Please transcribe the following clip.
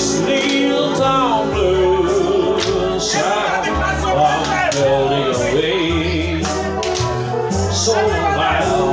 little town blues. I'm melting away so loud